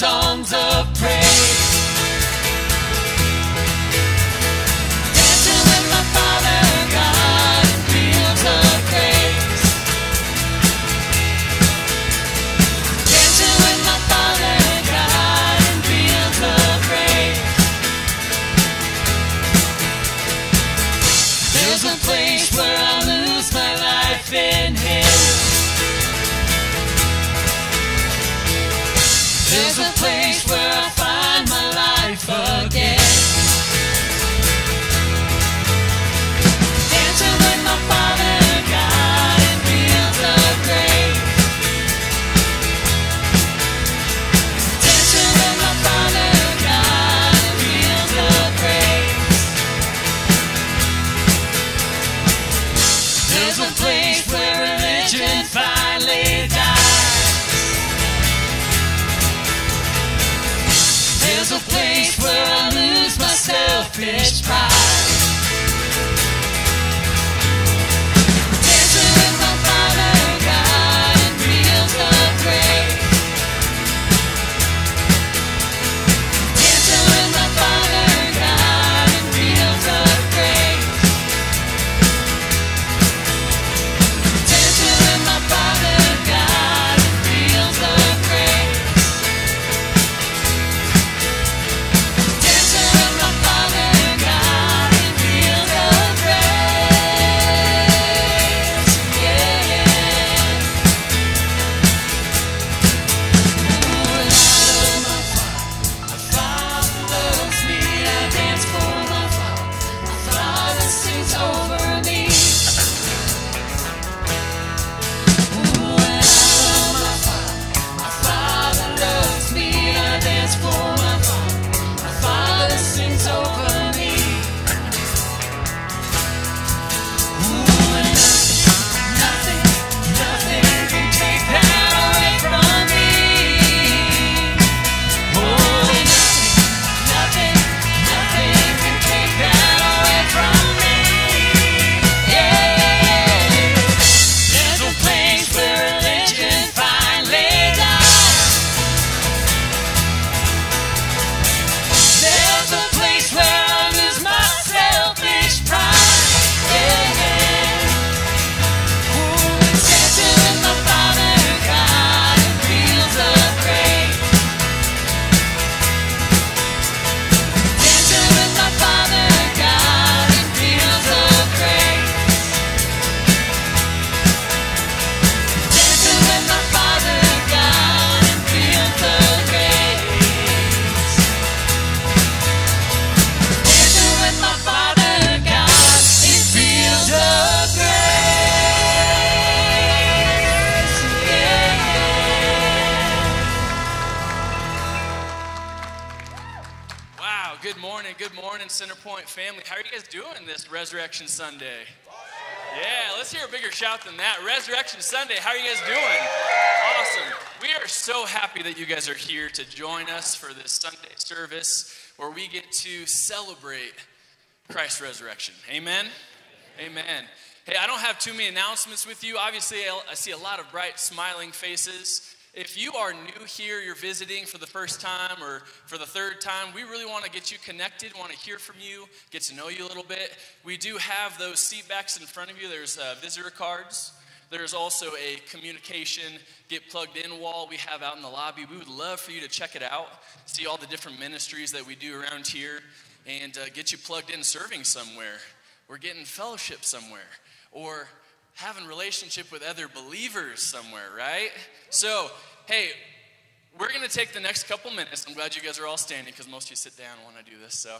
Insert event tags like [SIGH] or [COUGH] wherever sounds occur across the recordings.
songs of praise. To join us for this Sunday service where we get to celebrate Christ's resurrection. Amen? Amen. Hey, I don't have too many announcements with you. Obviously, I see a lot of bright, smiling faces. If you are new here, you're visiting for the first time or for the third time, we really want to get you connected, want to hear from you, get to know you a little bit. We do have those seat backs in front of you. There's uh, visitor cards. There's also a communication get plugged in wall we have out in the lobby. We would love for you to check it out, see all the different ministries that we do around here, and uh, get you plugged in serving somewhere. We're getting fellowship somewhere, or having relationship with other believers somewhere, right? So, hey, we're going to take the next couple minutes. I'm glad you guys are all standing because most of you sit down when I do this. So,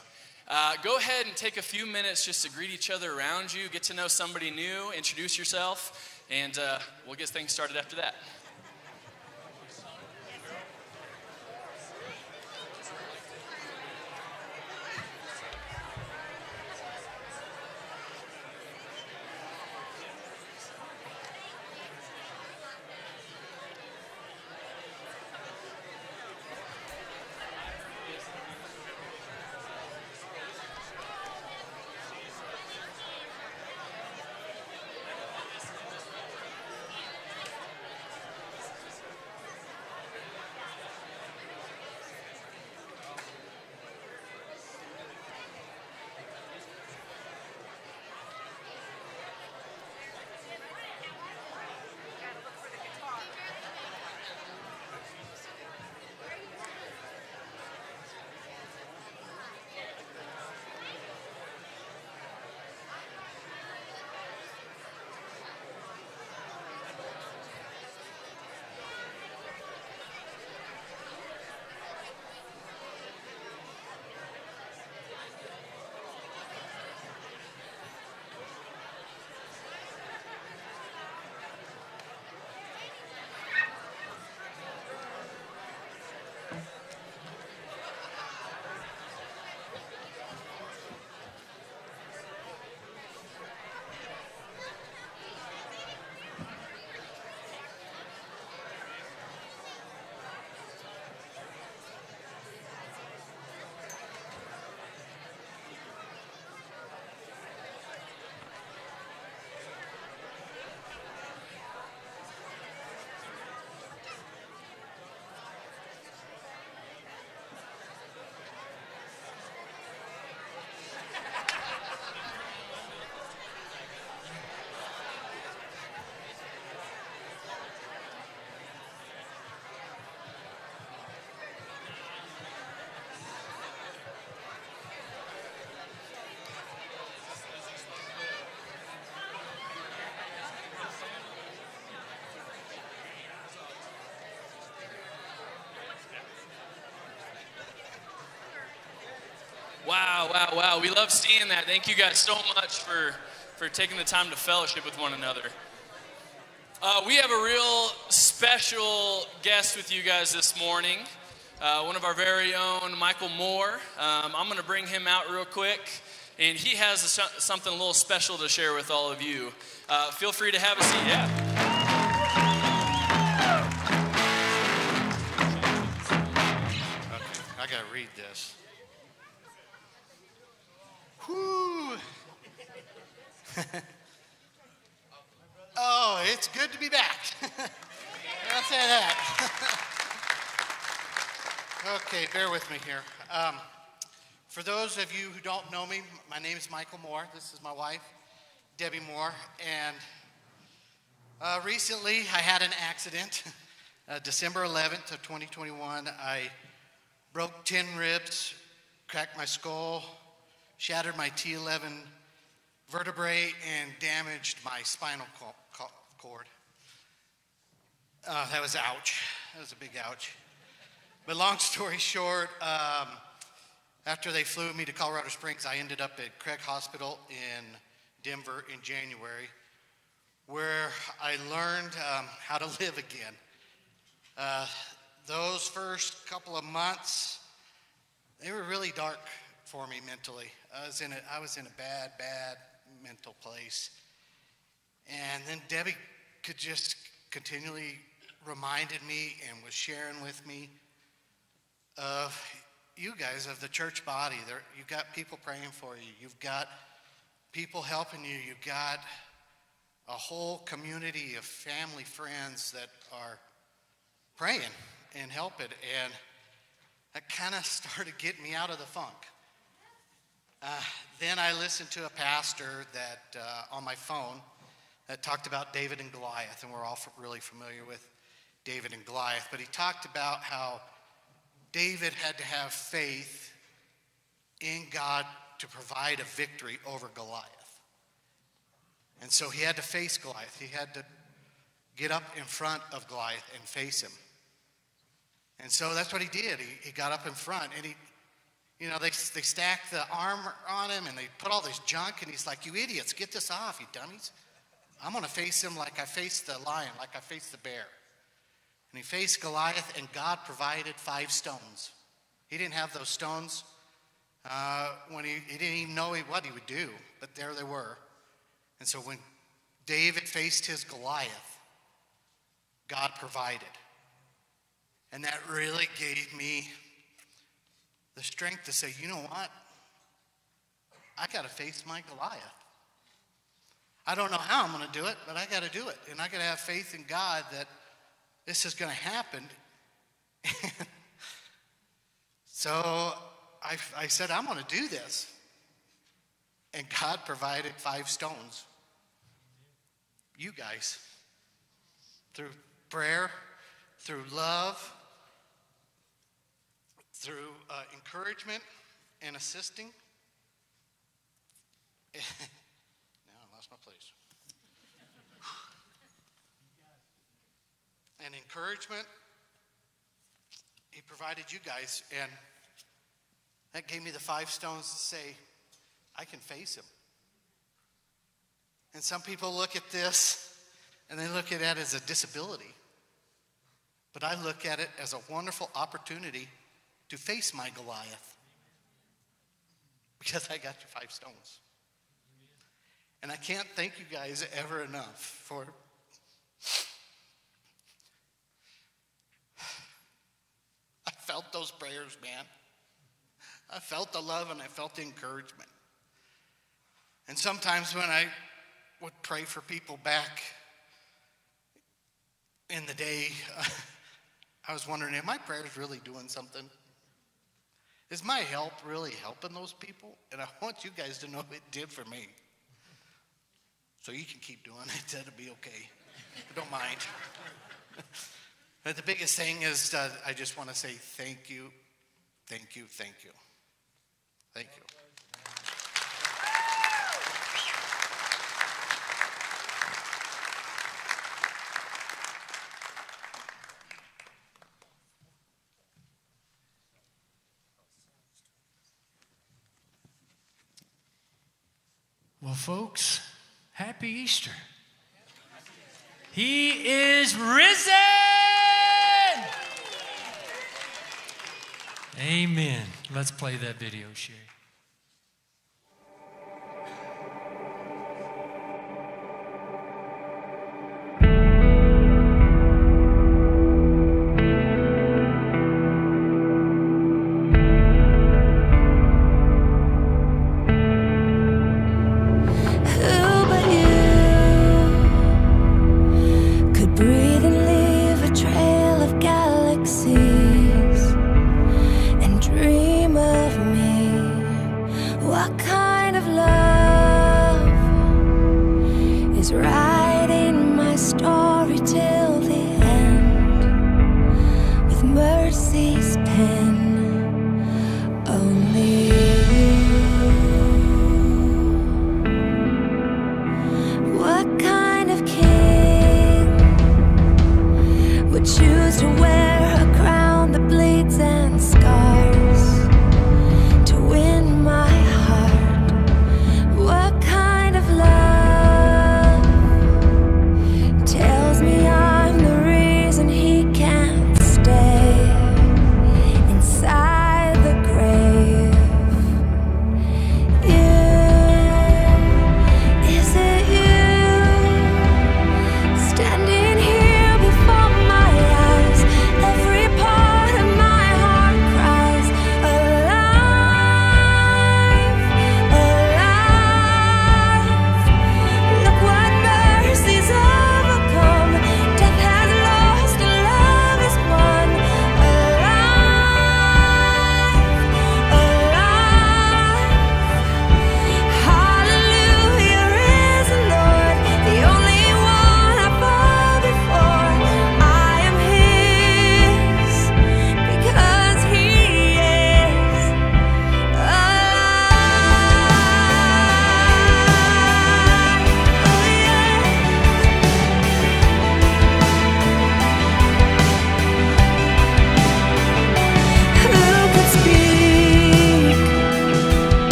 uh, go ahead and take a few minutes just to greet each other around you, get to know somebody new, introduce yourself, and uh, we'll get things started after that. Wow, wow, wow. We love seeing that. Thank you guys so much for, for taking the time to fellowship with one another. Uh, we have a real special guest with you guys this morning. Uh, one of our very own, Michael Moore. Um, I'm going to bring him out real quick, and he has a, something a little special to share with all of you. Uh, feel free to have a seat. Yeah. Okay, I gotta read this. [LAUGHS] Oh, it's good to be back. [LAUGHS] I'll say that. [LAUGHS] okay, bear with me here. Um, for those of you who don't know me, my name is Michael Moore. This is my wife, Debbie Moore, and uh, recently I had an accident. Uh, December 11th of 2021, I broke 10 ribs, cracked my skull, shattered my T11 vertebrae, and damaged my spinal co- co- cord. Uh, that was ouch. That was a big ouch. But long [LAUGHS] story short, um, after they flew me to Colorado Springs, I ended up at Craig Hospital in Denver in January, where I learned um, how to live again. Uh, those first couple of months, they were really dark for me mentally. I was in a, I was in a bad, bad mental place. And then Debbie could just continually reminded me and was sharing with me of you guys, of the church body. There, you've got people praying for you. You've got people helping you. You've got a whole community of family friends that are praying and helping. And that kind of [LAUGHS] started getting me out of the funk. Uh, then I listened to a pastor that uh, on my phone that talked about David and Goliath, and we're all really familiar with David and Goliath. But he talked about how David had to have faith in God to provide a victory over Goliath. And so he had to face Goliath. He had to get up in front of Goliath and face him. And so that's what he did. He, he got up in front and he, you know, they, they stacked the armor on him and they put all this junk and he's like, You idiots, get this off, you dummies. I'm going to face him like I faced the lion, like I faced the bear. And he faced Goliath and God provided five stones. He didn't have those stones uh, when he, he didn't even know what he would do, but there they were. And so when David faced his Goliath, God provided. And that really gave me the strength to say, you know what? I got to face my Goliath. I don't know how I'm going to do it, but I got to do it. And I got to have faith in God that this is going to happen. [LAUGHS] so I, I said, I'm going to do this. And God provided five stones. You guys, through prayer, through love, through uh, encouragement and assisting. [LAUGHS] now I lost my place. [SIGHS] and encouragement, he provided you guys, and that gave me the five stones to say, I can face him. And some people look at this and they look at it as a disability. But I look at it as a wonderful opportunity to face my Goliath because I got you five stones. And I can't thank you guys ever enough for [SIGHS] I felt those prayers, man. I felt the love and I felt the encouragement. And sometimes when I would pray for people back in the day, [LAUGHS] I was wondering, am my prayers really doing something? Is my help really helping those people? And I want you guys to know it did for me. So you can keep doing it. [LAUGHS] That'll be okay. I don't mind. [LAUGHS] but the biggest thing is uh, I just want to say thank you, thank you, thank you. Thank you. folks, happy Easter. He is risen. Amen. Let's play that video, Sherry.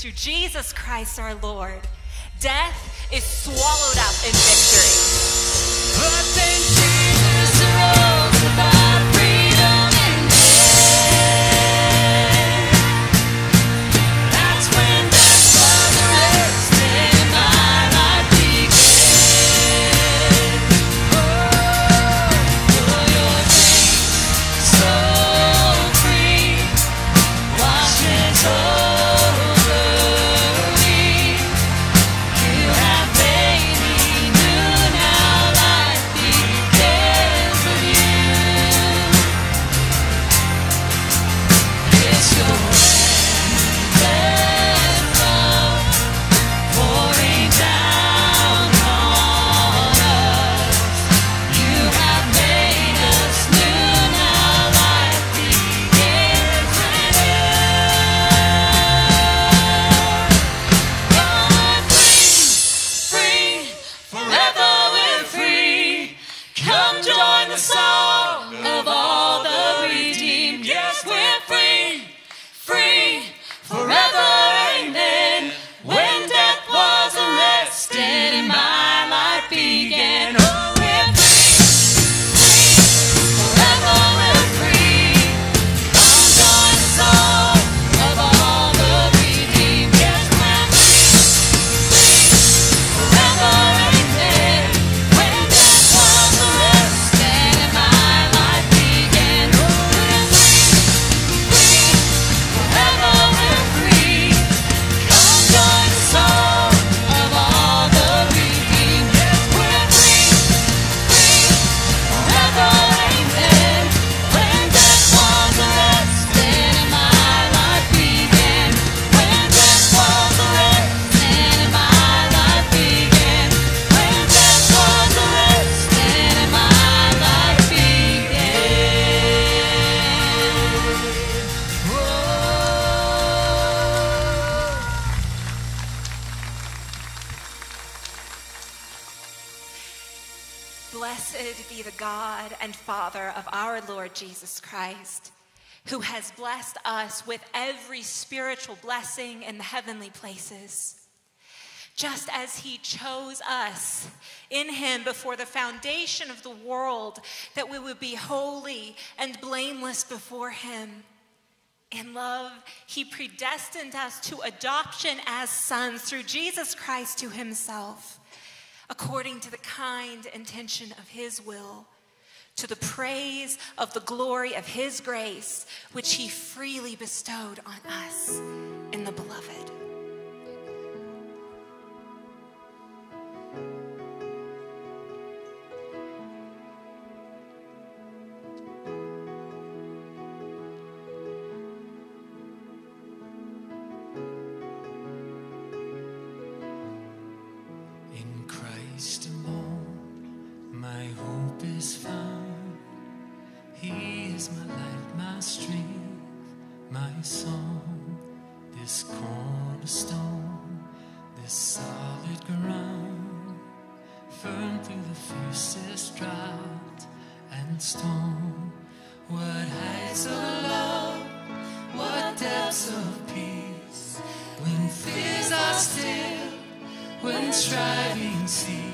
Through Jesus Christ our Lord. Death places. Just as he chose us in him before the foundation of the world, that we would be holy and blameless before him. In love, he predestined us to adoption as sons through Jesus Christ to himself, according to the kind intention of his will, to the praise of the glory of his grace, which he freely bestowed on us in the beloved. Song. This cornerstone, this solid ground, firm through the fiercest drought and storm. What heights of love, what depths of peace, when fears are still when striving cease,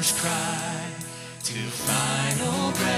first cry to final breath,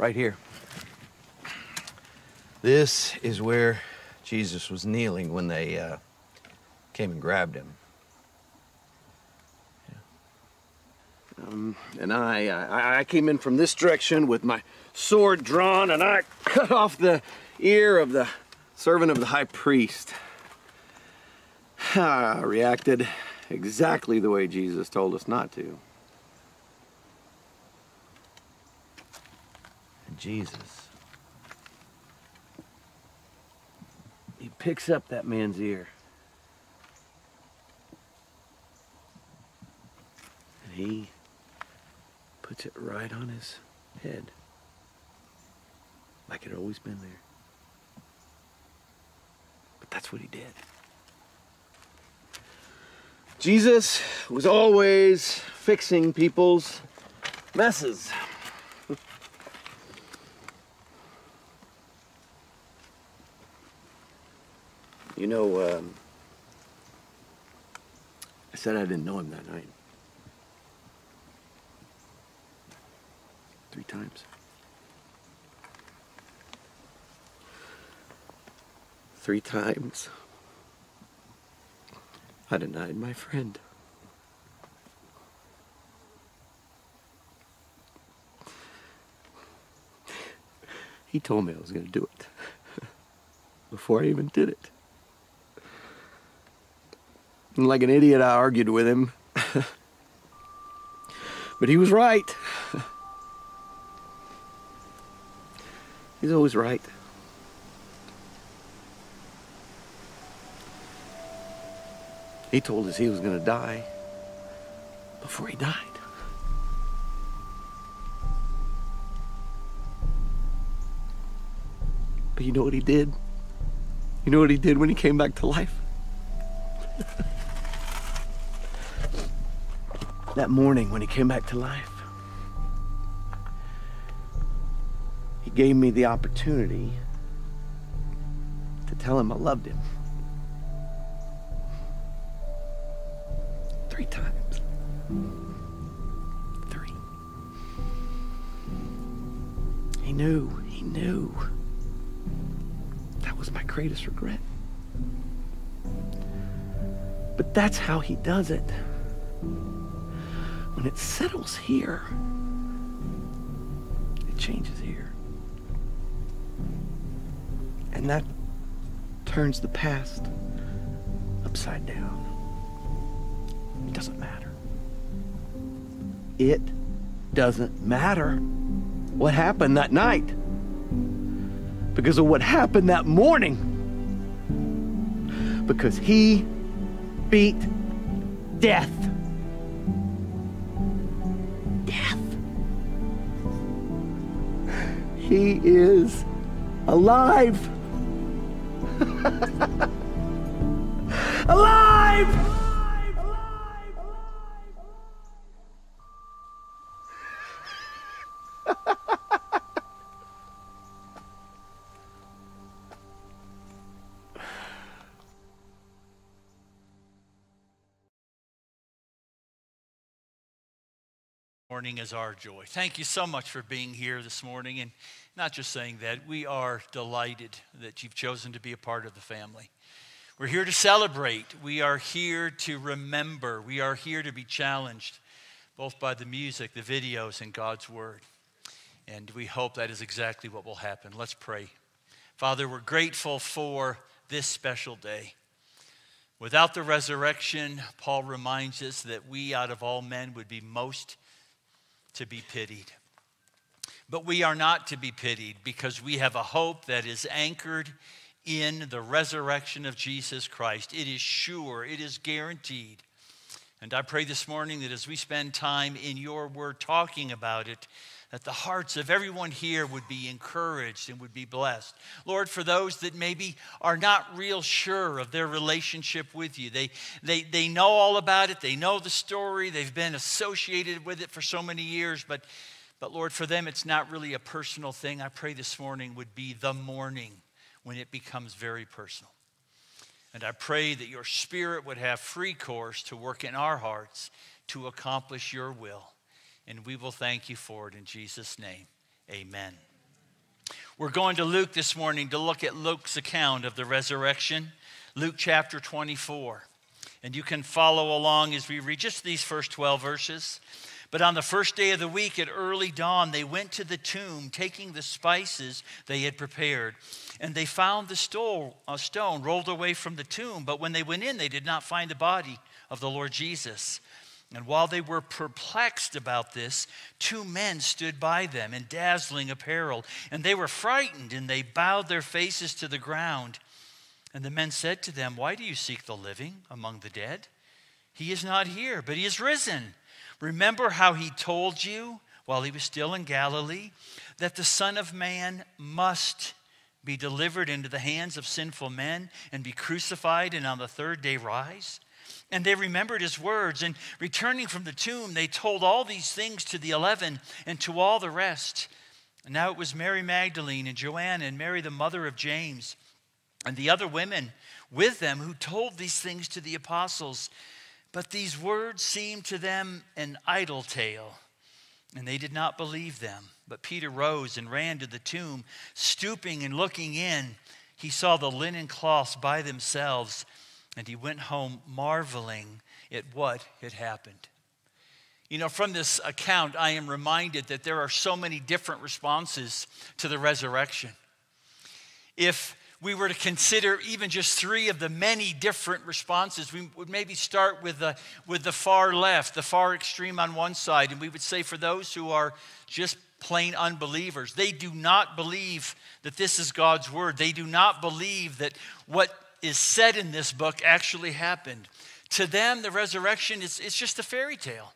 right here. This is where Jesus was kneeling when they uh, came and grabbed him. Um, and I, uh, I, I came in from this direction with my sword drawn, and I [LAUGHS] cut off the ear of the servant of the high priest. [SIGHS] I reacted exactly the way Jesus told us not to. Jesus, he picks up that man's ear. And he puts it right on his head. Like it always been there. But that's what he did. Jesus was always fixing people's messes. You know, um, I said I didn't know him that night. Three times. Three times. I denied my friend. He told me I was going to do it [LAUGHS] before I even did it. And like an idiot, I argued with him. [LAUGHS] but he was right. [LAUGHS] He's always right. He told us he was going to die before he died. But you know what he did? You know what he did when he came back to life? [LAUGHS] that morning when he came back to life, he gave me the opportunity to tell him I loved him. Three times. Three. He knew, he knew. That was my greatest regret. But that's how he does it. When it settles here, it changes here. And that turns the past upside down. It doesn't matter. It doesn't matter what happened that night because of what happened that morning. Because he beat death. He is alive. [LAUGHS] alive! Morning is our joy. Thank you so much for being here this morning and not just saying that. We are delighted that you've chosen to be a part of the family. We're here to celebrate. We are here to remember. We are here to be challenged both by the music, the videos, and God's word. And we hope that is exactly what will happen. Let's pray. Father, we're grateful for this special day. Without the resurrection, Paul reminds us that we, out of all men, would be most to be pitied. But we are not to be pitied because we have a hope that is anchored in the resurrection of Jesus Christ. It is sure, it is guaranteed. And I pray this morning that as we spend time in your word talking about it, that the hearts of everyone here would be encouraged and would be blessed. Lord, for those that maybe are not real sure of their relationship with you, they, they, they know all about it, they know the story, they've been associated with it for so many years, but, but Lord, for them it's not really a personal thing. I pray this morning would be the morning when it becomes very personal. And I pray that your spirit would have free course to work in our hearts to accomplish your will. And we will thank you for it in Jesus' name. Amen. We're going to Luke this morning to look at Luke's account of the resurrection, Luke chapter 24. And you can follow along as we read just these first 12 verses. But on the first day of the week at early dawn, they went to the tomb, taking the spices they had prepared. And they found the stone, a uh, stone rolled away from the tomb. But when they went in, they did not find the body of the Lord Jesus. And while they were perplexed about this, two men stood by them in dazzling apparel. And they were frightened, and they bowed their faces to the ground. And the men said to them, Why do you seek the living among the dead? He is not here, but he is risen. Remember how he told you while he was still in Galilee that the Son of Man must be delivered into the hands of sinful men and be crucified and on the third day rise? And they remembered his words, and returning from the tomb, they told all these things to the eleven and to all the rest. And now it was Mary Magdalene and Joanna and Mary, the mother of James, and the other women with them who told these things to the apostles. But these words seemed to them an idle tale, and they did not believe them. But Peter rose and ran to the tomb. Stooping and looking in, he saw the linen cloths by themselves, and he went home marveling at what had happened. You know, from this account, I am reminded that there are so many different responses to the resurrection. If we were to consider even just three of the many different responses, we would maybe start with the, with the far left, the far extreme on one side, and we would say for those who are just plain unbelievers, they do not believe that this is God's word. They do not believe that what is said in this book actually happened. To them, the resurrection is it's just a fairy tale.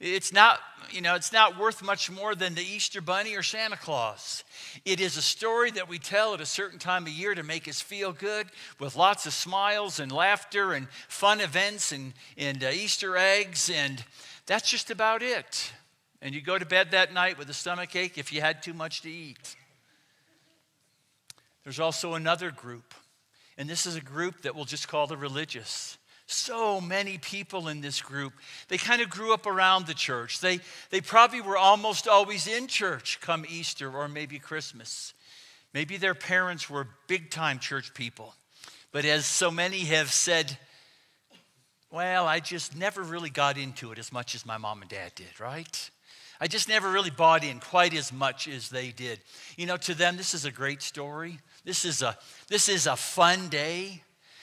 It's not, you know, it's not worth much more than the Easter Bunny or Santa Claus. It is a story that we tell at a certain time of year to make us feel good with lots of smiles and laughter and fun events and, and uh, Easter eggs, and that's just about it. And you go to bed that night with a stomach ache if you had too much to eat. There's also another group, and this is a group that we'll just call the religious so many people in this group. They kind of grew up around the church. They, they probably were almost always in church come Easter or maybe Christmas. Maybe their parents were big time church people. But as so many have said, well, I just never really got into it as much as my mom and dad did, right? I just never really bought in quite as much as they did. You know, to them, this is a great story. This is a, this is a fun day.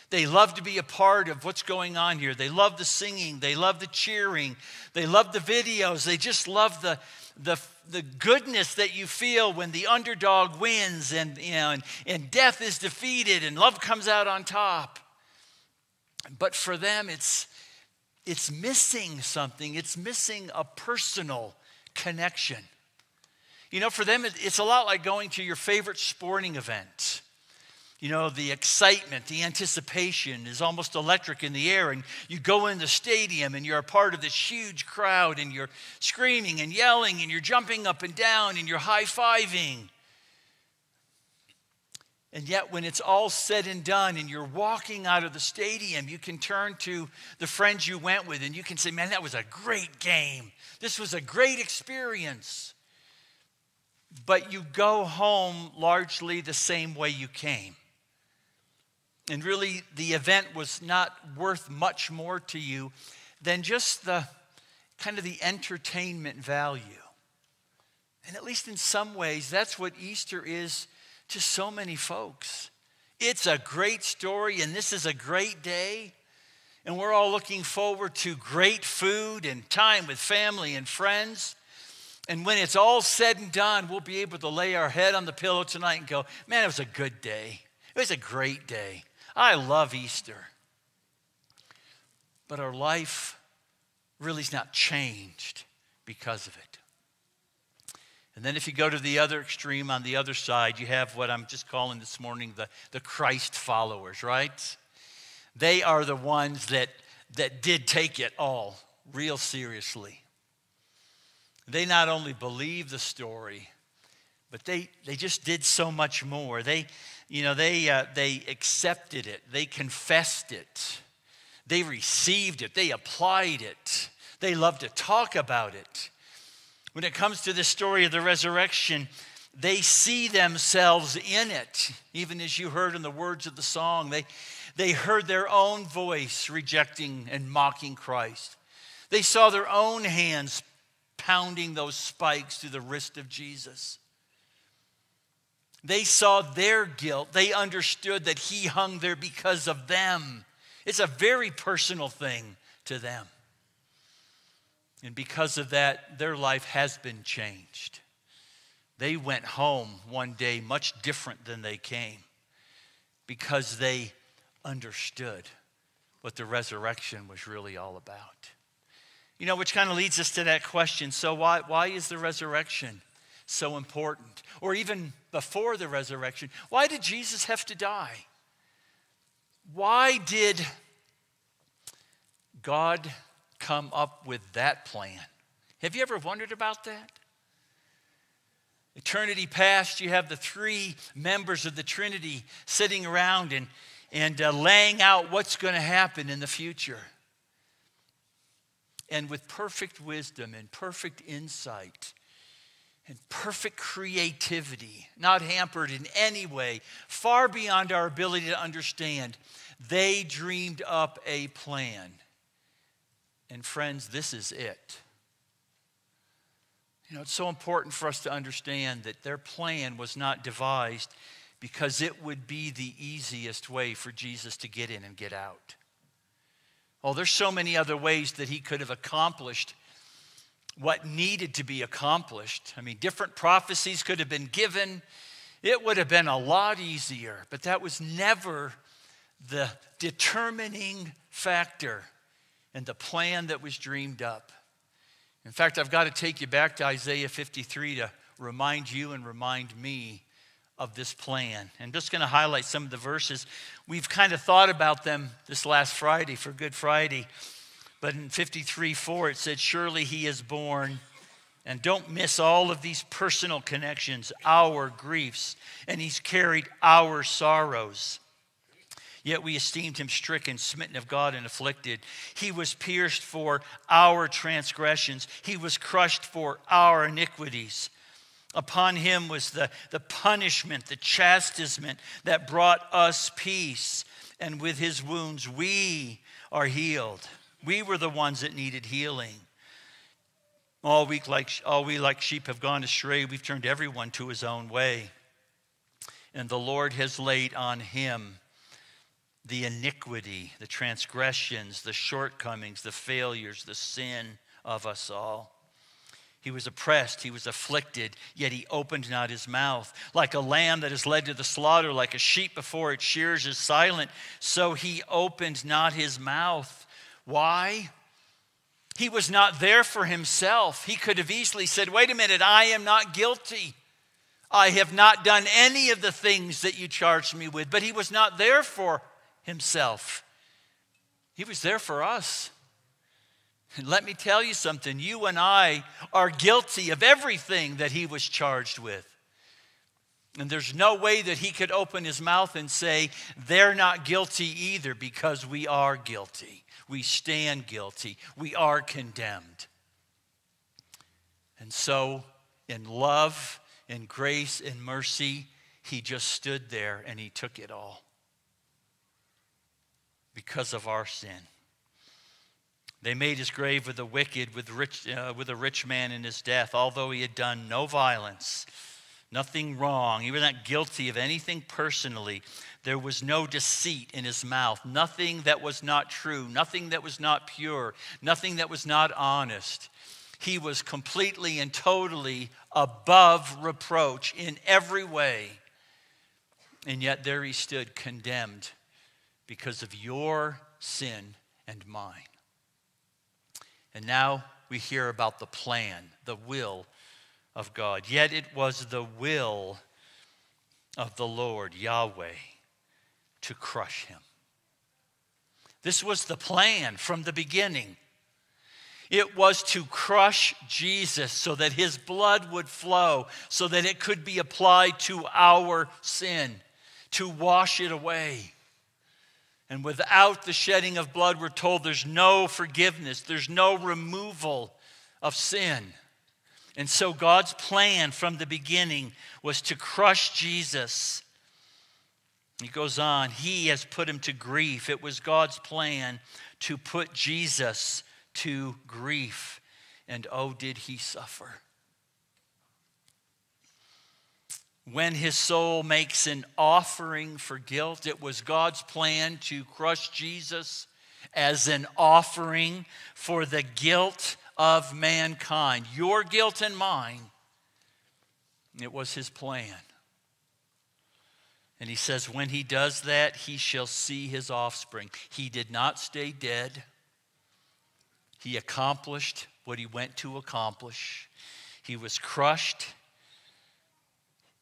They love to be a part of what's going on here. They love the singing. They love the cheering. They love the videos. They just love the, the, the goodness that you feel when the underdog wins and, you know, and, and death is defeated and love comes out on top. But for them, it's, it's missing something, it's missing a personal connection. You know, for them, it's a lot like going to your favorite sporting event. You know, the excitement, the anticipation is almost electric in the air. And you go in the stadium and you're a part of this huge crowd and you're screaming and yelling and you're jumping up and down and you're high fiving. And yet, when it's all said and done and you're walking out of the stadium, you can turn to the friends you went with and you can say, Man, that was a great game. This was a great experience. But you go home largely the same way you came. And really, the event was not worth much more to you than just the kind of the entertainment value. And at least in some ways, that's what Easter is to so many folks. It's a great story, and this is a great day. And we're all looking forward to great food and time with family and friends. And when it's all said and done, we'll be able to lay our head on the pillow tonight and go, man, it was a good day. It was a great day. I love Easter. But our life really is not changed because of it. And then if you go to the other extreme on the other side, you have what I'm just calling this morning the, the Christ followers, right? They are the ones that, that did take it all real seriously. They not only believe the story, but they, they just did so much more. They, you know, they, uh, they accepted it, they confessed it, they received it, they applied it, they love to talk about it. When it comes to the story of the resurrection, they see themselves in it, even as you heard in the words of the song. They, they heard their own voice rejecting and mocking Christ. They saw their own hands pounding those spikes through the wrist of Jesus. They saw their guilt. They understood that he hung there because of them. It's a very personal thing to them. And because of that, their life has been changed. They went home one day much different than they came because they understood what the resurrection was really all about. You know, which kind of leads us to that question so, why, why is the resurrection so important? Or even before the resurrection, why did Jesus have to die? Why did God come up with that plan? Have you ever wondered about that? Eternity past, you have the three members of the Trinity sitting around and, and uh, laying out what's going to happen in the future. And with perfect wisdom and perfect insight and perfect creativity, not hampered in any way, far beyond our ability to understand, they dreamed up a plan. And friends, this is it. You know, it's so important for us to understand that their plan was not devised because it would be the easiest way for Jesus to get in and get out. Oh, there's so many other ways that he could have accomplished what needed to be accomplished. I mean, different prophecies could have been given. It would have been a lot easier, but that was never the determining factor in the plan that was dreamed up. In fact, I've got to take you back to Isaiah 53 to remind you and remind me of this plan. I'm just going to highlight some of the verses. We've kind of thought about them this last Friday for Good Friday. But in 53 4, it said, Surely he is borne. And don't miss all of these personal connections, our griefs, and he's carried our sorrows. Yet we esteemed him stricken, smitten of God, and afflicted. He was pierced for our transgressions, he was crushed for our iniquities. Upon him was the, the punishment, the chastisement that brought us peace. And with his wounds, we are healed. We were the ones that needed healing. All, week like, all we like sheep have gone astray. We've turned everyone to his own way. And the Lord has laid on him the iniquity, the transgressions, the shortcomings, the failures, the sin of us all. He was oppressed, he was afflicted, yet he opened not his mouth. Like a lamb that is led to the slaughter, like a sheep before its shears is silent, so he opened not his mouth. Why? He was not there for himself. He could have easily said, Wait a minute, I am not guilty. I have not done any of the things that you charged me with. But he was not there for himself. He was there for us. And let me tell you something you and I are guilty of everything that he was charged with. And there's no way that he could open his mouth and say, they're not guilty either, because we are guilty. We stand guilty. We are condemned. And so, in love, in grace, in mercy, he just stood there and he took it all because of our sin. They made his grave with the wicked, with, rich, uh, with a rich man in his death, although he had done no violence, nothing wrong. He was not guilty of anything personally. There was no deceit in his mouth, nothing that was not true, nothing that was not pure, nothing that was not honest. He was completely and totally above reproach in every way. And yet there he stood condemned because of your sin and mine. And now we hear about the plan, the will of God. Yet it was the will of the Lord, Yahweh, to crush him. This was the plan from the beginning. It was to crush Jesus so that his blood would flow, so that it could be applied to our sin, to wash it away. And without the shedding of blood, we're told there's no forgiveness, there's no removal of sin. And so God's plan from the beginning was to crush Jesus. He goes on, He has put him to grief. It was God's plan to put Jesus to grief. and oh, did he suffer. When his soul makes an offering for guilt, it was God's plan to crush Jesus as an offering for the guilt of mankind. Your guilt and mine. It was his plan. And he says, when he does that, he shall see his offspring. He did not stay dead. He accomplished what he went to accomplish. He was crushed.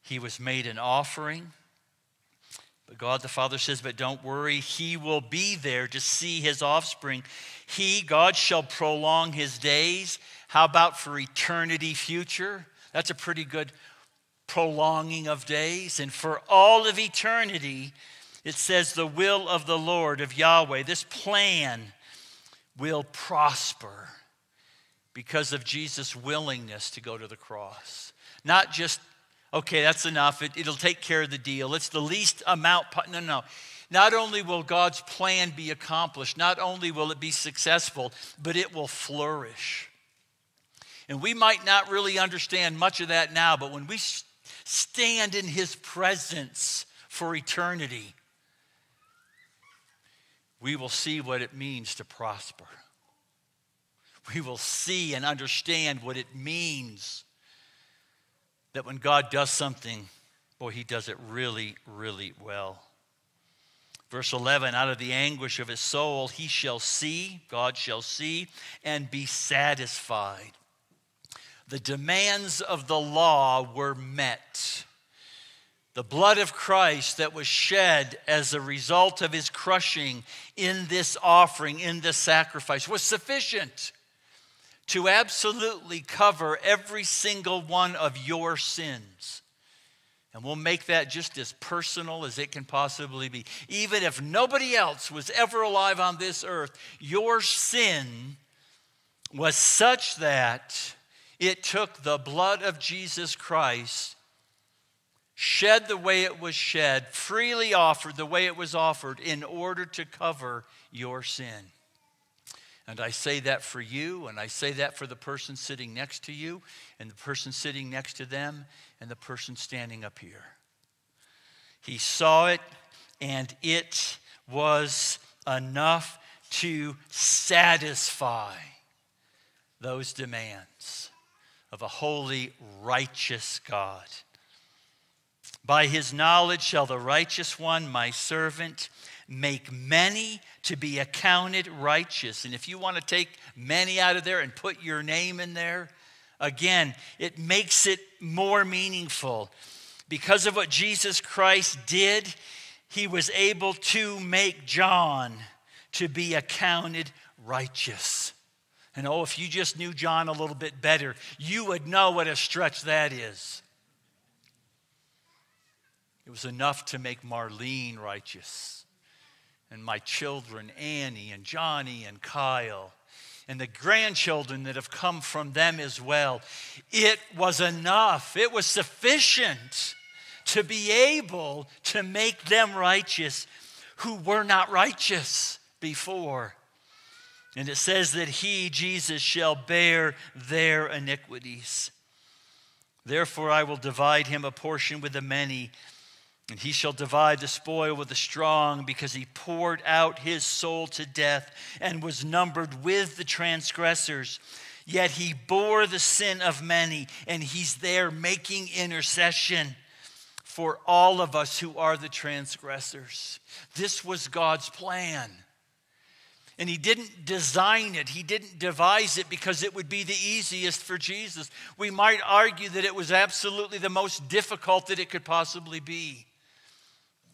He was made an offering. But God the Father says, But don't worry, He will be there to see His offspring. He, God, shall prolong His days. How about for eternity future? That's a pretty good prolonging of days. And for all of eternity, it says, The will of the Lord, of Yahweh, this plan will prosper because of Jesus' willingness to go to the cross. Not just okay, that's enough. It, will take care of the deal. It's the least amount. No, no. Not only will God's plan be accomplished, not only will it be successful, but it will flourish. And we might not really understand much of that now, but when we stand in His presence for eternity, we will see what it means to prosper. We will see and understand what it means that when God does something, boy, he does it really, really well. Verse 11, out of the anguish of his soul, he shall see, God shall see, and be satisfied. The demands of the law were met. The blood of Christ that was shed as a result of his crushing in this offering, in this sacrifice, was sufficient to absolutely cover every single one of your sins. And we'll make that just as personal as it can possibly be. Even if nobody else was ever alive on this earth, your sin was such that it took the blood of Jesus Christ, shed the way it was shed, freely offered the way it was offered, in order to cover your sin. And I say that for you, and I say that for the person sitting next to you, and the person sitting next to them, and the person standing up here. He saw it, and it was enough to satisfy those demands of a holy, righteous God. By his knowledge shall the righteous one, my servant, make many to be accounted righteous. And if you want to take many out of there and put your name in there, again, it makes it more meaningful. Because of what Jesus Christ did, he was able to make Jon to be accounted righteous. And oh, if you just knew Jon a little bit better, you would know what a stretch that is. It was enough to make Marlene righteous and my children, Annie and Johnny and Kyle, and the grandchildren that have come from them as well. It was enough, it was sufficient to be able to make them righteous who were not righteous before. And it says that he, Jesus, shall bear their iniquities. Therefore, I will divide him a portion with the many and he shall divide the spoil with the strong, because he poured out his soul to death and was numbered with the transgressors. Yet he bore the sin of many, and he's there making intercession for all of us who are the transgressors. This was God's plan. And he didn't design it, he didn't devise it because it would be the easiest for Jesus. We might argue that it was absolutely the most difficult that it could possibly be.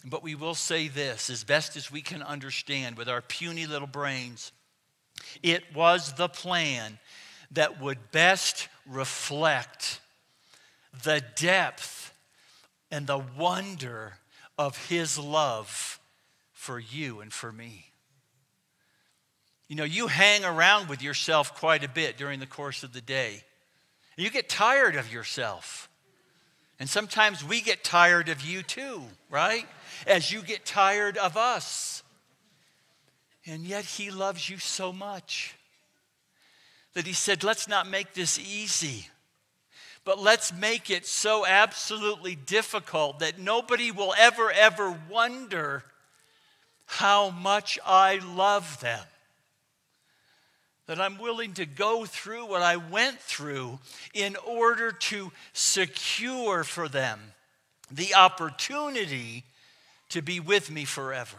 But we will say this as best as we can understand with our puny little brains it was the plan that would best reflect the depth and the wonder of His love for you and for me. You know, you hang around with yourself quite a bit during the course of the day. You get tired of yourself. And sometimes we get tired of you too, right? As you get tired of us. And yet, He loves you so much that he said, let's not make this easy, but let's make it so absolutely difficult that nobody will ever, ever wonder how much I love them. That I'm willing to go through what I went through in order to secure for them the opportunity to be with me forever.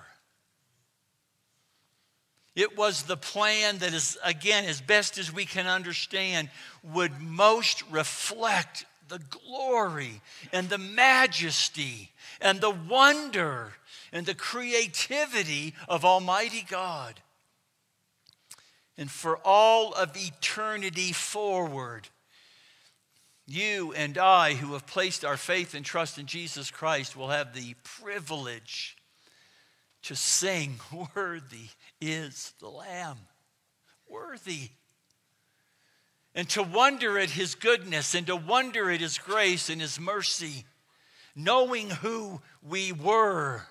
It was the plan that is, again, as best as we can understand, would most reflect the glory and the majesty and the wonder and the creativity of Almighty God. And for all of eternity forward, you and I, who have placed our faith and trust in Jesus Christ, will have the privilege to sing, [LAUGHS] Worthy is the Lamb. Worthy. And to wonder at His goodness and to wonder at His grace and His mercy, knowing who we were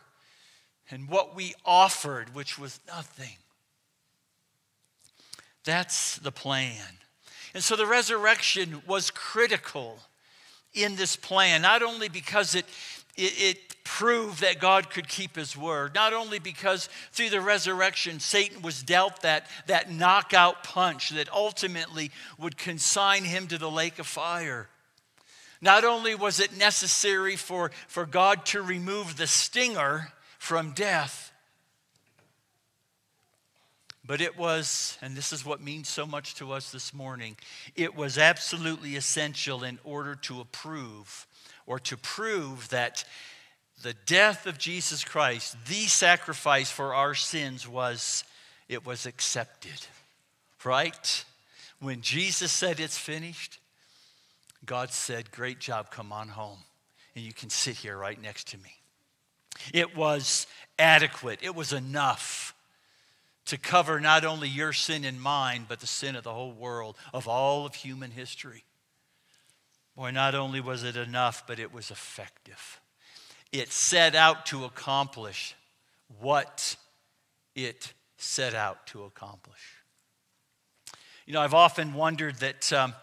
and what we offered, which was nothing. That's the plan. And so the resurrection was critical in this plan, not only because it, it, it, proved that God could keep his word, not only because through the resurrection, Satan was dealt that, that knockout punch that ultimately would consign him to the lake of fire. Not only was it necessary for, for God to remove the stinger from death, but it was, and this is what means so much to us this morning, it was absolutely essential in order to approve or to prove that the death of Jesus Christ, the sacrifice for our sins, was it was accepted. Right? When Jesus said it's finished, God said, Great job, come on home. And you can sit here right next to me. It was adequate, it was enough to cover not only your sin and mine, but the sin of the whole world, of all of human history. Boy, not only was it enough, but it was effective. It set out to accomplish what it set out to accomplish. You know, I've often wondered that um,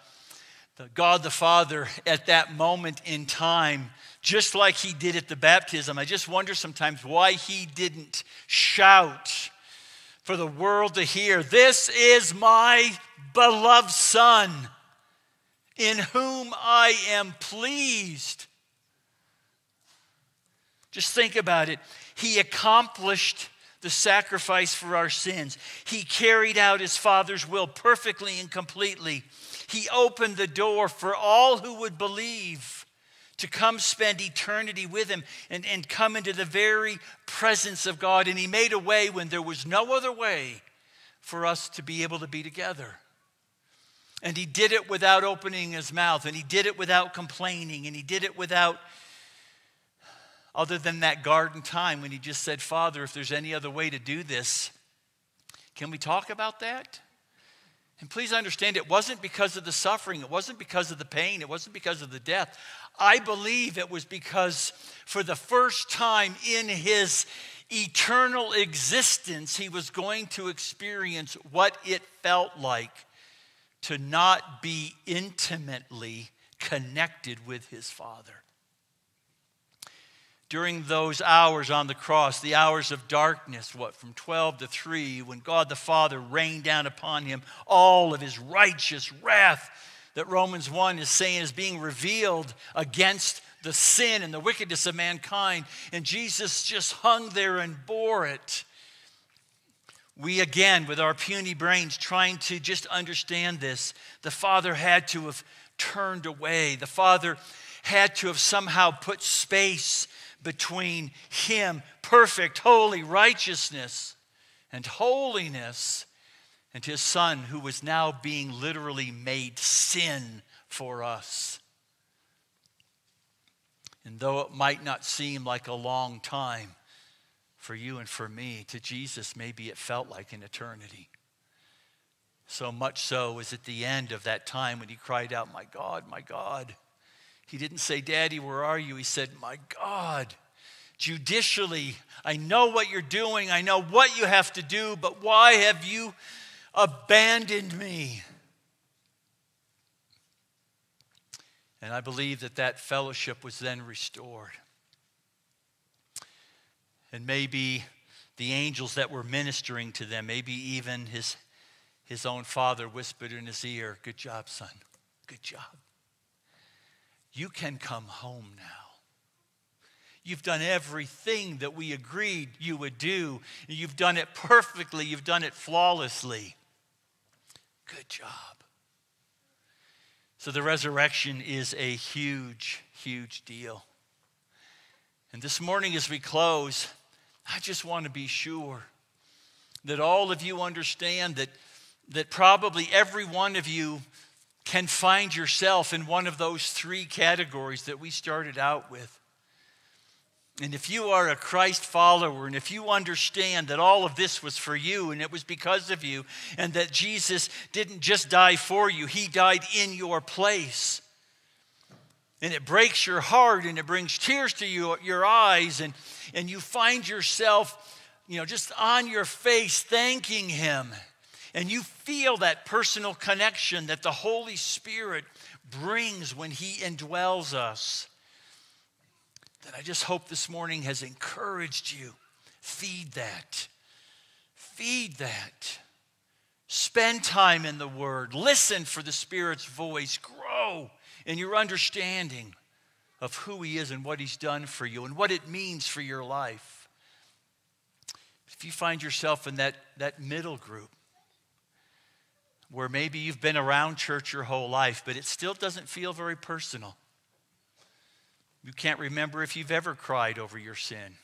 the God the Father at that moment in time, just like he did at the baptism, I just wonder sometimes why he didn't shout for the world to hear, This is my beloved Son, in whom I am pleased. Just think about it. He accomplished the sacrifice for our sins. He carried out his Father's will perfectly and completely. He opened the door for all who would believe to come spend eternity with Him and, and come into the very presence of God. And He made a way when there was no other way for us to be able to be together. And He did it without opening His mouth, and He did it without complaining, and He did it without, other than that garden time when He just said, Father, if there's any other way to do this, can we talk about that? And please understand, it wasn't because of the suffering, it wasn't because of the pain, it wasn't because of the death. I believe it was because for the first time in his eternal existence, he was going to experience what it felt like to not be intimately connected with his Father. During those hours on the cross, the hours of darkness, what, from 12 to 3, when God the Father rained down upon him all of his righteous wrath that Romans 1 is saying is being revealed against the sin and the wickedness of mankind. And Jesus just hung there and bore it. We, again, with our puny brains, trying to just understand this, the Father had to have turned away. The Father had to have somehow put space between him, perfect, holy righteousness and holiness, and his son, who was now being literally made sin for us. And though it might not seem like a long time for you and for me, to Jesus, maybe it felt like an eternity. So much so was at the end of that time when he cried out, My God, my God. He didn't say, Daddy, where are you? He said, My God, judicially, I know what you're doing, I know what you have to do, but why have you abandoned me. And I believe that that fellowship was then restored. And maybe the angels that were ministering to them, maybe even his, his own father whispered in his ear, Good job, son. Good job. You can come home now. You've done everything that we agreed you would do. You've done it perfectly. You've done it flawlessly. Good job. So the resurrection is a huge, huge deal. And this morning, as we close, I just want to be sure that all of you understand that, that probably every one of you can find yourself in one of those three categories that we started out with. And if you are a Christ follower, and if you understand that all of this was for you and it was because of you, and that Jesus didn't just die for you, He died in your place. And it breaks your heart and it brings tears to you, your eyes, and, and you find yourself, you know, just on your face thanking Him. And you feel that personal connection that the Holy Spirit brings when He indwells us that I just hope this morning has encouraged you. Feed that. Feed that. Spend time in the Word. Listen for the Spirit's voice. Grow in your understanding of who He is and what He's done for you and what it means for your life. If you find yourself in that, that middle group, where maybe you've been around church your whole life, but it still doesn't feel very personal you can't remember if you've ever cried over your sin.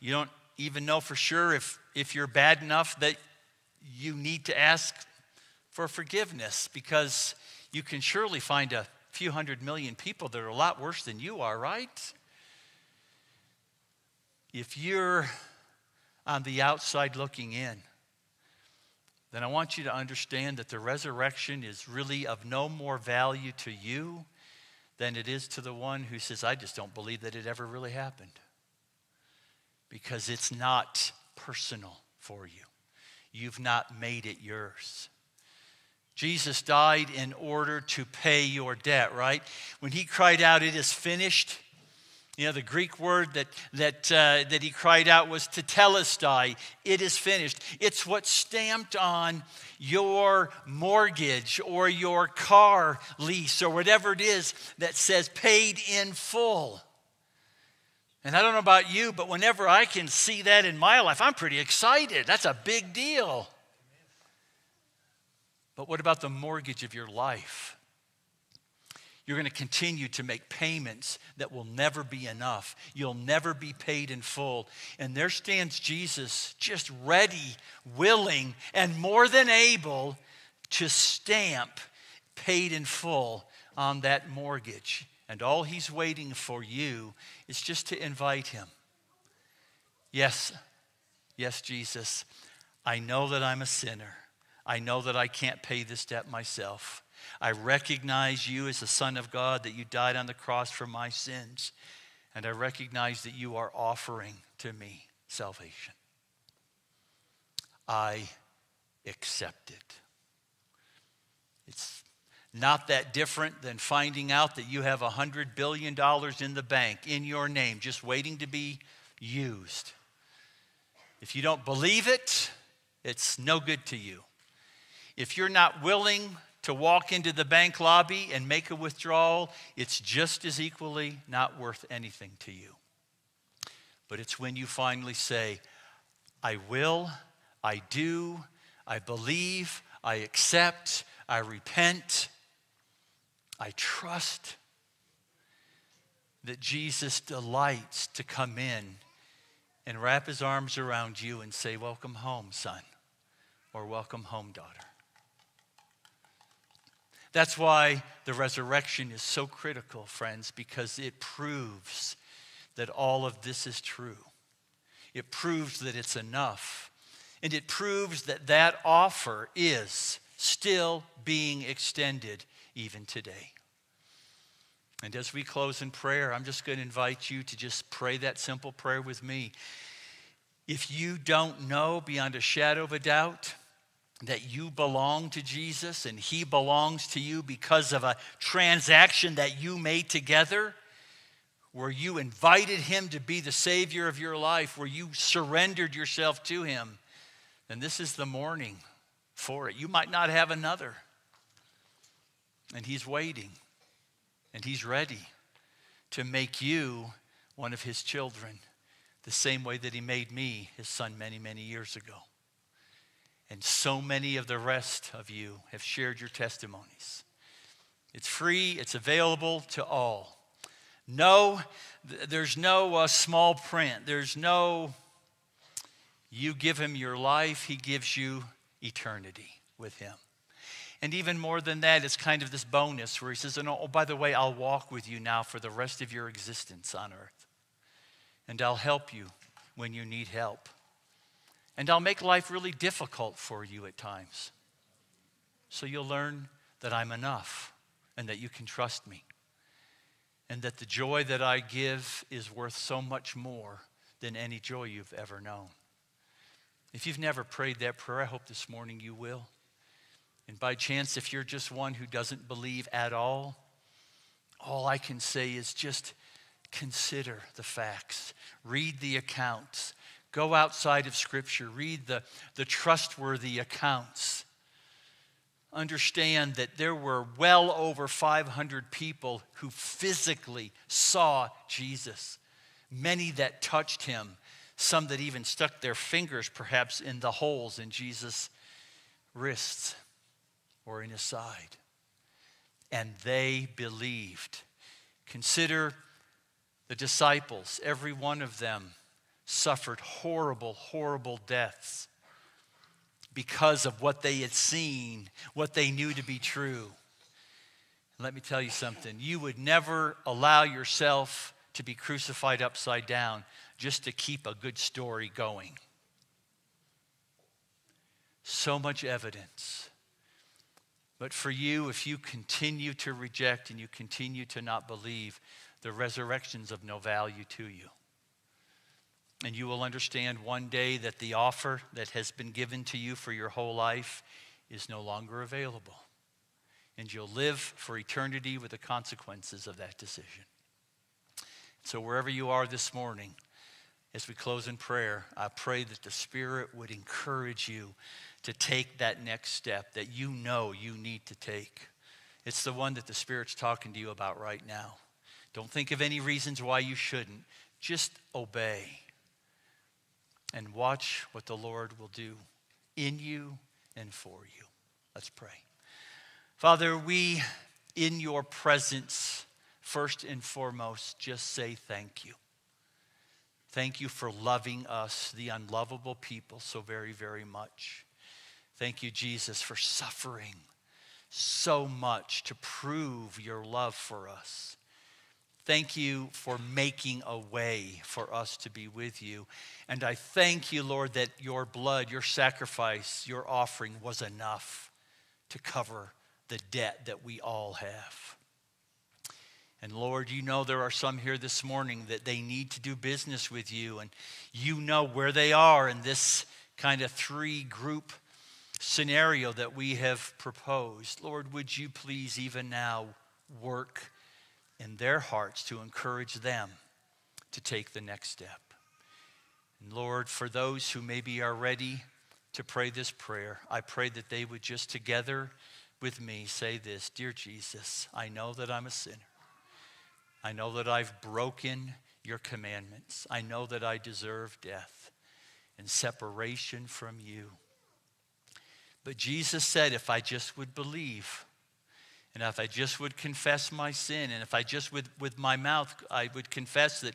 You don't even know for sure if, if you're bad enough that you need to ask for forgiveness because you can surely find a few hundred million people that are a lot worse than you are, right? If you're on the outside looking in, then I want you to understand that the resurrection is really of no more value to you than it is to the one who says, I just don't believe that it ever really happened. Because it's not personal for you, you've not made it yours. Jesus died in order to pay your debt, right? When he cried out, It is finished, you know, the Greek word that, that, uh, that he cried out was tetelestai. It is finished. It's what's stamped on your mortgage or your car lease or whatever it is that says paid in full. And I don't know about you, but whenever I can see that in my life, I'm pretty excited. That's a big deal. But what about the mortgage of your life? You're going to continue to make payments that will never be enough. You'll never be paid in full. And there stands Jesus, just ready, willing, and more than able to stamp paid in full on that mortgage. And all he's waiting for you is just to invite him. Yes, yes, Jesus, I know that I'm a sinner. I know that I can't pay this debt myself. I recognize you as the Son of God, that you died on the cross for my sins. And I recognize that you are offering to me salvation. I accept it. It's not that different than finding out that you have $100 billion in the bank in your name, just waiting to be used. If you don't believe it, it's no good to you. If you're not willing to walk into the bank lobby and make a withdrawal, it's just as equally not worth anything to you. But it's when you finally say, I will, I do, I believe, I accept, I repent, I trust that Jesus delights to come in and wrap his arms around you and say, Welcome home, son, or welcome home, daughter. That's why the resurrection is so critical, friends, because it proves that all of this is true. It proves that it's enough. And it proves that that offer is still being extended even today. And as we close in prayer, I'm just going to invite you to just pray that simple prayer with me. If you don't know beyond a shadow of a doubt that you belong to Jesus and he belongs to you because of a transaction that you made together, where you invited him to be the Savior of your life, where you surrendered yourself to him, then this is the morning for it. You might not have another. And he's waiting and he's ready to make you one of his children the same way that he made me his son many, many years ago. And so many of the rest of you have shared your testimonies. It's free, it's available to all. No, th- there's no uh, small print. There's no, you give him your life, he gives you eternity with him. And even more than that, it's kind of this bonus where he says, oh, oh, by the way, I'll walk with you now for the rest of your existence on earth. And I'll help you when you need help. And I'll make life really difficult for you at times. So you'll learn that I'm enough and that you can trust me. And that the joy that I give is worth so much more than any joy you've ever known. If you've never prayed that prayer, I hope this morning you will. And by chance, if you're just one who doesn't believe at all, all I can say is just consider the facts, read the accounts, go outside of Scripture, read the, the trustworthy accounts. Understand that there were well over 500 people who physically saw Jesus, many that touched him, some that even stuck their fingers perhaps in the holes in Jesus' wrists or in his side. And they believed. Consider the disciples, every one of them suffered horrible, horrible deaths because of what they had seen, what they knew to be true. Let me tell you something. You would never allow yourself to be crucified upside down just to keep a good story going. So much evidence. But for you, if you continue to reject and you continue to not believe, the resurrection's of no value to you. And you will understand one day that the offer that has been given to you for your whole life is no longer available. And you'll live for eternity with the consequences of that decision. So, wherever you are this morning, as we close in prayer, I pray that the Spirit would encourage you to take that next step that you know you need to take. It's the one that the Spirit's talking to you about right now. Don't think of any reasons why you shouldn't. Just obey and watch what the Lord will do in you and for you. Let's pray. Father, we, in your presence, first and foremost, just say thank you. Thank you for loving us, the unlovable people, so very, very much. Thank you, Jesus, for suffering so much to prove your love for us. Thank you for making a way for us to be with you. And I thank you, Lord, that your blood, your sacrifice, your offering was enough to cover the debt that we all have. And Lord, you know there are some here this morning that they need to do business with you, and you know where they are in this kind of three group scenario that we have proposed. Lord, would you please even now work in their hearts to encourage them to take the next step. And Lord, for those who maybe are ready to pray this prayer, I pray that they would just together with me say this Dear Jesus, I know that I'm a sinner. I know that I've broken your commandments. I know that I deserve death and separation from you. But Jesus said, if I just would believe, and if I just would confess my sin, and if I just with, with my mouth I would confess that,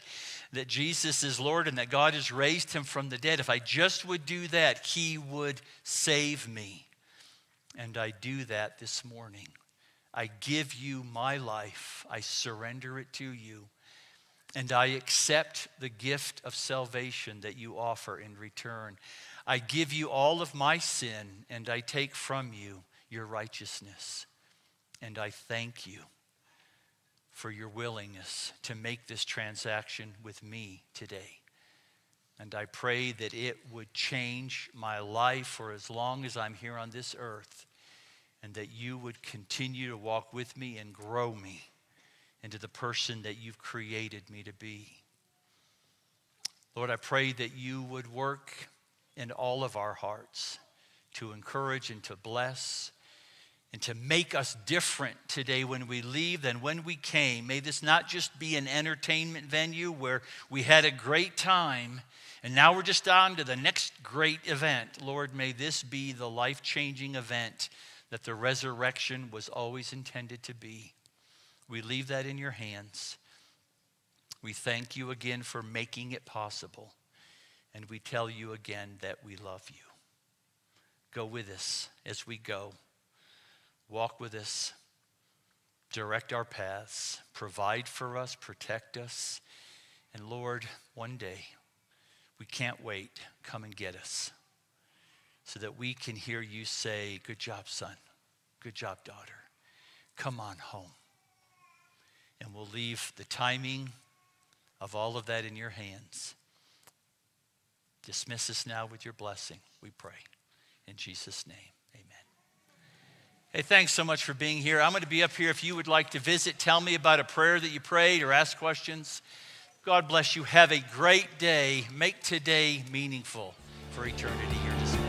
that Jesus is Lord and that God has raised him from the dead, if I just would do that, he would save me. And I do that this morning. I give you my life, I surrender it to you, and I accept the gift of salvation that you offer in return. I give you all of my sin, and I take from you your righteousness. And I thank you for your willingness to make this transaction with me today. And I pray that it would change my life for as long as I'm here on this earth, and that you would continue to walk with me and grow me into the person that you've created me to be. Lord, I pray that you would work in all of our hearts to encourage and to bless and to make us different today when we leave than when we came. May this not just be an entertainment venue where we had a great time and now we're just on to the next great event. Lord, may this be the life changing event that the resurrection was always intended to be. We leave that in your hands. We thank you again for making it possible. And we tell you again that we love you. Go with us as we go. Walk with us. Direct our paths. Provide for us. Protect us. And Lord, one day, we can't wait. Come and get us so that we can hear you say, Good job, son. Good job, daughter. Come on home. And we'll leave the timing of all of that in your hands. Dismiss us now with your blessing, we pray. In Jesus' name. Hey, thanks so much for being here. I'm going to be up here if you would like to visit. Tell me about a prayer that you prayed or ask questions. God bless you. Have a great day. Make today meaningful for eternity. Dismissed.